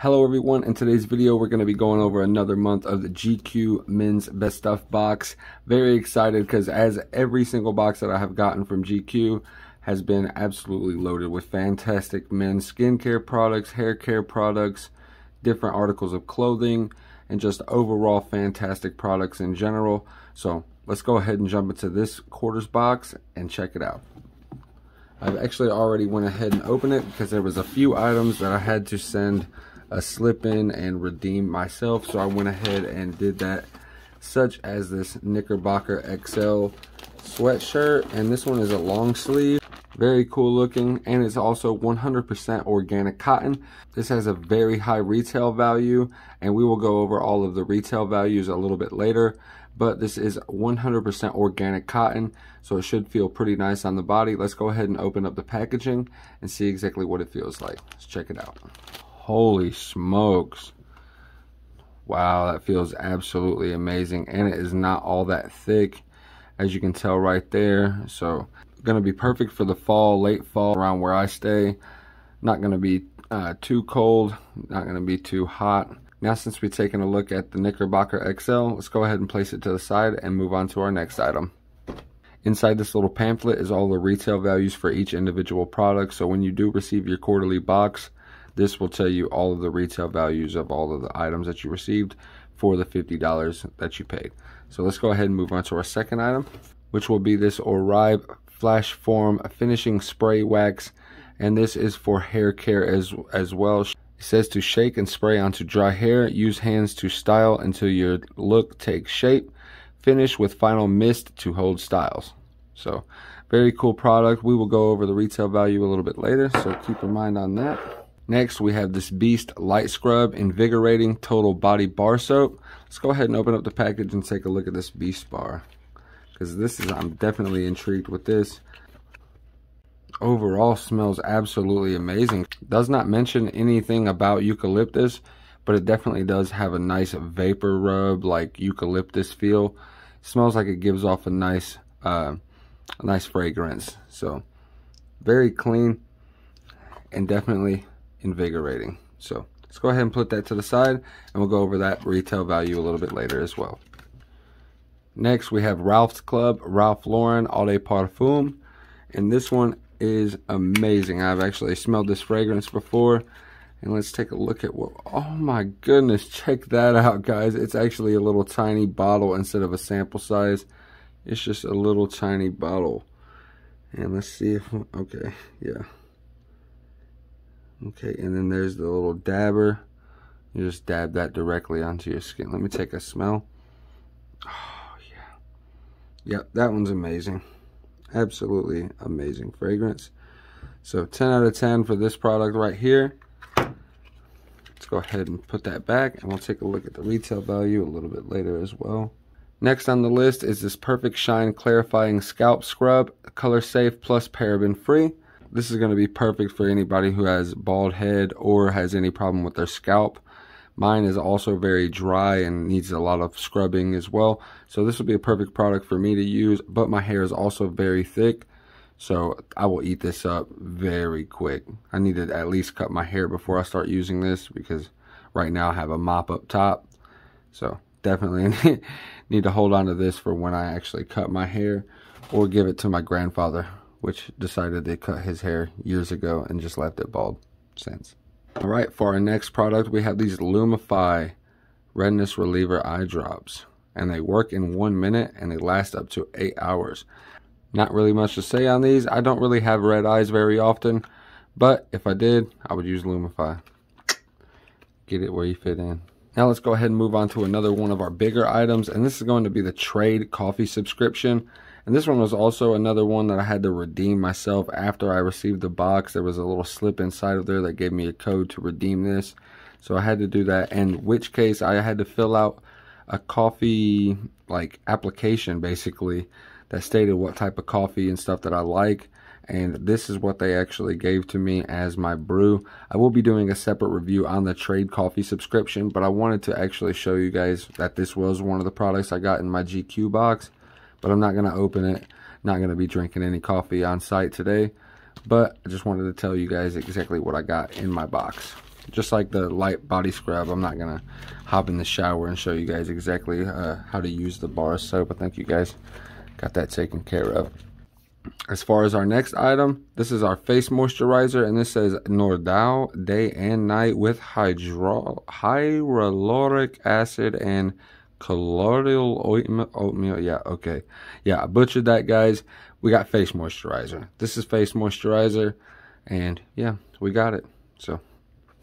Hello everyone, in today's video we're going to be going over another month of the GQ Men's Best Stuff box. Very excited because as every single box that I have gotten from GQ has been absolutely loaded with fantastic men's skincare products, hair care products, different articles of clothing, and just overall fantastic products in general. So let's go ahead and jump into this quarters box and check it out. I've actually already went ahead and opened it because there was a few items that I had to send a slip in and redeem myself. So I went ahead and did that, such as this Knickerbocker XL sweatshirt. And this one is a long sleeve. Very cool looking and it's also 100% organic cotton. This has a very high retail value and we will go over all of the retail values a little bit later. But this is 100% organic cotton so it should feel pretty nice on the body. Let's go ahead and open up the packaging and see exactly what it feels like. Let's check it out. Holy smokes. Wow, that feels absolutely amazing. And it is not all that thick, as you can tell right there. So, going to be perfect for the fall, late fall, around where I stay. Not going to be uh, too cold, not going to be too hot. Now, since we've taken a look at the Knickerbocker XL, let's go ahead and place it to the side and move on to our next item. Inside this little pamphlet is all the retail values for each individual product. So when you do receive your quarterly box, this will tell you all of the retail values of all of the items that you received for the $50 that you paid. So let's go ahead and move on to our second item, which will be this Oribe Flash Form Finishing Spray Wax. And this is for hair care as, as well. It says to shake and spray onto dry hair. Use hands to style until your look takes shape. Finish with final mist to hold styles. So very cool product. We will go over the retail value a little bit later. So keep in mind on that. Next, we have this Beast Light Scrub Invigorating Total Body Bar Soap. Let's go ahead and open up the package and take a look at this Beast Bar. Because this is, I'm definitely intrigued with this. Overall smells absolutely amazing. Does not mention anything about eucalyptus, but it definitely does have a nice vapor rub, like eucalyptus feel. smells like it gives off a nice, uh, a nice fragrance. So, very clean and definitely invigorating. So let's go ahead and put that to the side and we'll go over that retail value a little bit later as well. Next we have Ralph's Club Ralph Lauren Eau de Parfum and this one is amazing. I've actually smelled this fragrance before and let's take a look at what oh my goodness check that out guys it's actually a little tiny bottle instead of a sample size it's just a little tiny bottle and let's see if okay yeah Okay, and then there's the little dabber. You just dab that directly onto your skin. Let me take a smell. Oh, yeah. Yep, that one's amazing. Absolutely amazing fragrance. So 10 out of 10 for this product right here. Let's go ahead and put that back and we'll take a look at the retail value a little bit later as well. Next on the list is this Perfect Shine Clarifying Scalp Scrub, color safe plus paraben free. This is going to be perfect for anybody who has bald head or has any problem with their scalp. Mine is also very dry and needs a lot of scrubbing as well. So this will be a perfect product for me to use, but my hair is also very thick. So I will eat this up very quick. I need to at least cut my hair before I start using this because right now I have a mop up top. So definitely need to hold on to this for when I actually cut my hair or give it to my grandfather which decided they cut his hair years ago and just left it bald since. All right, for our next product, we have these Lumify Redness Reliever Eye Drops. And they work in one minute and they last up to eight hours. Not really much to say on these. I don't really have red eyes very often. But if I did, I would use Lumify. Get it where you fit in. Now let's go ahead and move on to another one of our bigger items. And this is going to be the trade coffee subscription. And this one was also another one that I had to redeem myself after I received the box. There was a little slip inside of there that gave me a code to redeem this. So I had to do that. In which case I had to fill out a coffee like application basically that stated what type of coffee and stuff that I like and this is what they actually gave to me as my brew. I will be doing a separate review on the trade coffee subscription, but I wanted to actually show you guys that this was one of the products I got in my GQ box but I'm not going to open it. Not going to be drinking any coffee on site today, but I just wanted to tell you guys exactly what I got in my box. just like the light body scrub, I'm not going to hop in the shower and show you guys exactly uh, how to use the bar soap. I think you guys got that taken care of. As far as our next item, this is our face moisturizer, and this says Nordau Day and Night with hydro hyaluronic acid and colloidal ointment, oatmeal. Yeah, okay. Yeah, I butchered that, guys. We got face moisturizer. This is face moisturizer, and yeah, we got it. So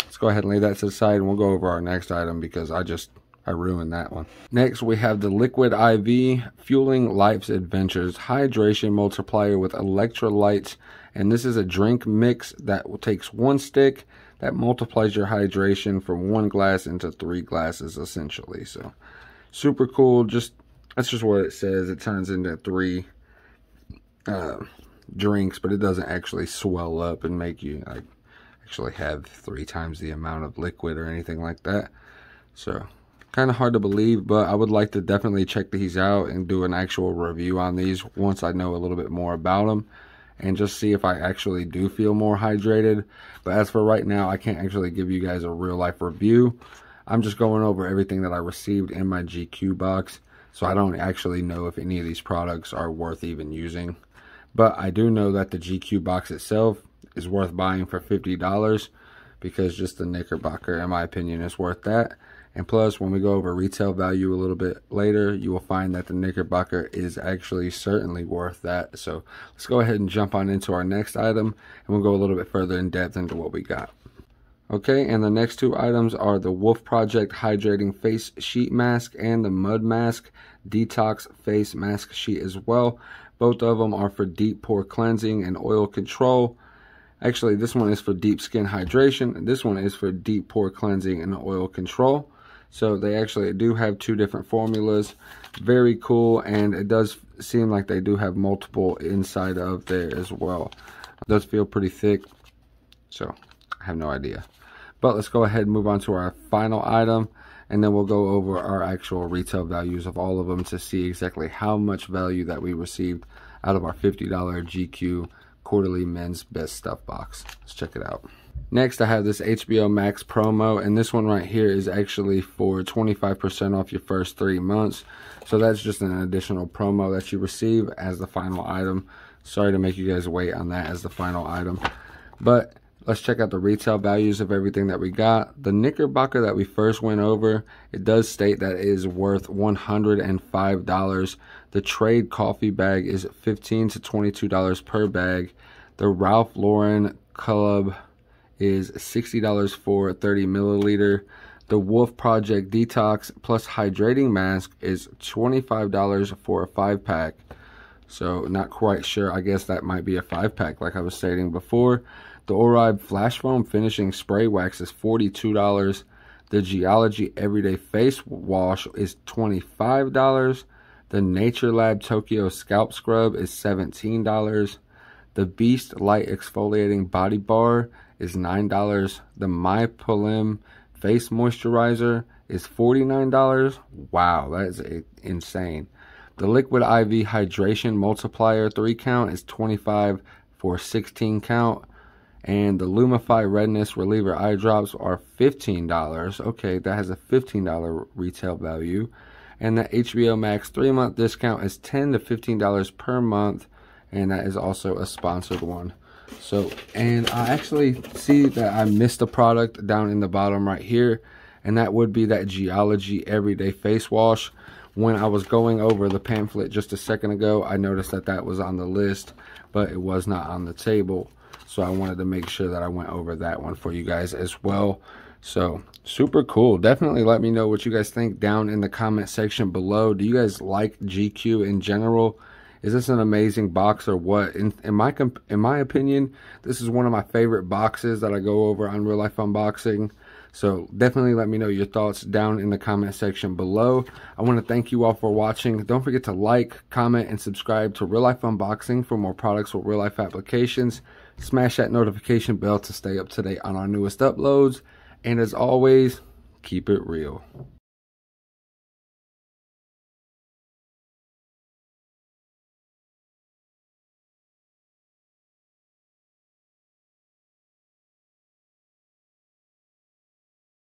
let's go ahead and lay that to the side, and we'll go over our next item because I just I ruined that one. Next, we have the Liquid IV Fueling Life's Adventures Hydration Multiplier with electrolytes. And this is a drink mix that takes one stick that multiplies your hydration from one glass into three glasses essentially. So super cool. Just that's just what it says. It turns into three uh, drinks, but it doesn't actually swell up and make you like actually have three times the amount of liquid or anything like that. So kind of hard to believe, but I would like to definitely check these out and do an actual review on these once I know a little bit more about them and just see if I actually do feel more hydrated. But as for right now, I can't actually give you guys a real life review. I'm just going over everything that I received in my GQ box, so I don't actually know if any of these products are worth even using. But I do know that the GQ box itself is worth buying for $50 because just the Knickerbocker, in my opinion, is worth that. And plus, when we go over retail value a little bit later, you will find that the Knickerbocker is actually certainly worth that. So let's go ahead and jump on into our next item, and we'll go a little bit further in depth into what we got. Okay, and the next two items are the Wolf Project Hydrating Face Sheet Mask and the Mud Mask Detox Face Mask Sheet as well. Both of them are for deep pore cleansing and oil control. Actually, this one is for deep skin hydration. This one is for deep pore cleansing and oil control. So they actually do have two different formulas. Very cool, and it does seem like they do have multiple inside of there as well. It does feel pretty thick, so I have no idea. But let's go ahead and move on to our final item, and then we'll go over our actual retail values of all of them to see exactly how much value that we received out of our $50 GQ quarterly men's best stuff box. Let's check it out. Next, I have this HBO Max promo, and this one right here is actually for 25% off your first three months. So that's just an additional promo that you receive as the final item. Sorry to make you guys wait on that as the final item. But let's check out the retail values of everything that we got. The Knickerbocker that we first went over, it does state that it is worth $105. The trade coffee bag is 15 to $22 per bag. The Ralph Lauren Club is $60 for 30 milliliter. The Wolf Project Detox Plus Hydrating Mask is $25 for a 5 pack. So not quite sure. I guess that might be a 5 pack like I was stating before. The Oribe Flash Form Finishing Spray Wax is $42. The Geologie Everyday Face Wash is $25. The Nature Lab Tokyo Scalp Scrub is $17. The Beast Light Exfoliating Body Bar is $9. The My MyPolim Face Moisturizer is $49. Wow, that is insane. The Liquid IV Hydration Multiplier 3 count is 25 for 16 count. And the Lumify Redness Reliever Eye Drops are $15. Okay, that has a $15 retail value. And the HBO Max 3 month discount is 10 to $15 per month. And that is also a sponsored one. So, and I actually see that I missed a product down in the bottom right here, and that would be that Geologie Everyday Face Wash. When I was going over the pamphlet just a second ago, I noticed that that was on the list, but it was not on the table. So I wanted to make sure that I went over that one for you guys as well. So super cool. Definitely let me know what you guys think down in the comment section below. Do you guys like GQ in general? is this an amazing box or what? In, in my in my opinion, this is one of my favorite boxes that I go over on Real Life Unboxing. So definitely let me know your thoughts down in the comment section below. I want to thank you all for watching. Don't forget to like, comment, and subscribe to Real Life Unboxing for more products with real life applications. Smash that notification bell to stay up to date on our newest uploads. And as always, keep it real.